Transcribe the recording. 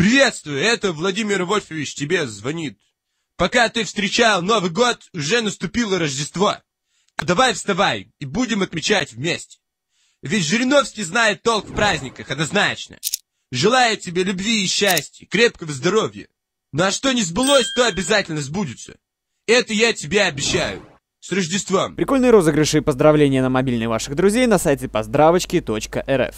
Приветствую, это Владимир Вольфович тебе звонит. Пока ты встречал Новый год, уже наступило Рождество. Давай вставай и будем отмечать вместе. Ведь Жириновский знает толк в праздниках, однозначно. Желаю тебе любви и счастья, крепкого здоровья. Ну а что не сбылось, то обязательно сбудется. Это я тебе обещаю. С Рождеством! Прикольные розыгрыши и поздравления на мобильные ваших друзей на сайте поздравочки.рф